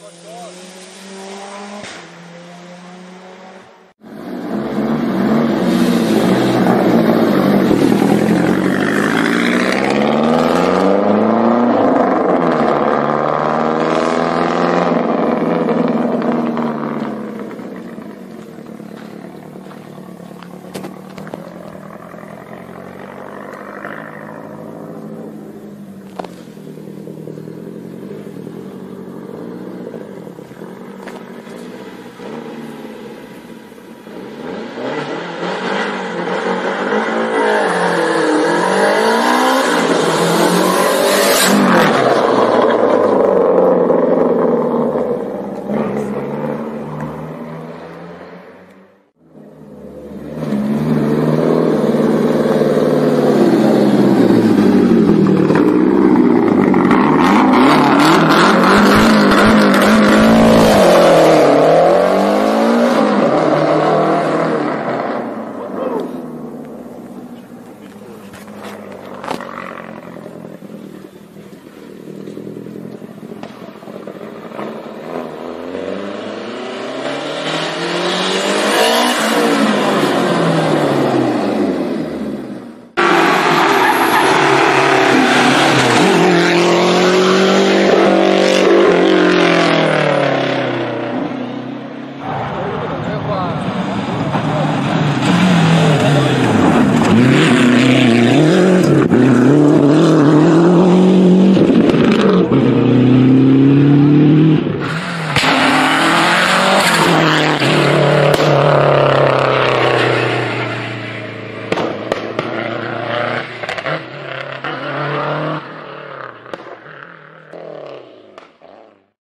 Gostoso.